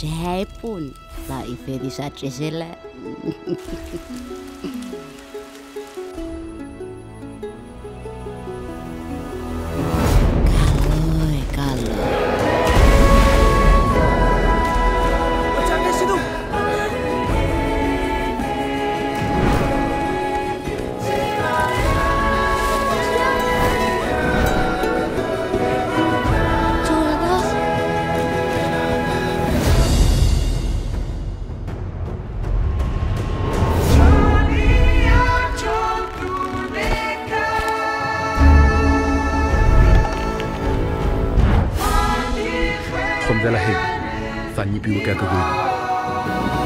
Jaipun la ife di sa cesela. Kaloi, Và nhịp yêu.